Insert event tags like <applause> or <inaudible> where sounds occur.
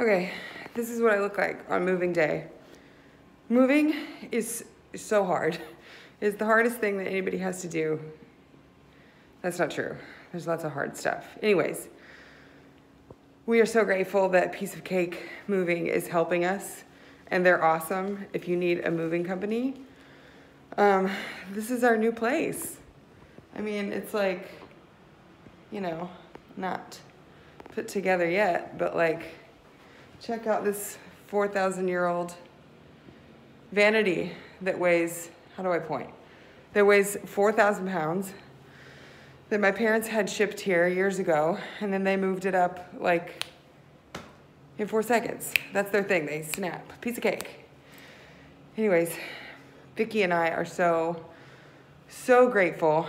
Okay, this is what I look like on moving day. Moving is so hard. <laughs> It's the hardest thing that anybody has to do. That's not true. There's lots of hard stuff. Anyways, we are so grateful that Piece of Cake Moving is helping us, and they're awesome. If you need a moving company, um, this is our new place. I mean, it's like, you know, not put together yet, but like, check out this 4,000 year old vanity that weighs, how do I point? That weighs 4,000 pounds that my parents had shipped here years ago, and then they moved it up like in four seconds. That's their thing, they snap. Piece of cake. Anyways, Vicci and I are so, so grateful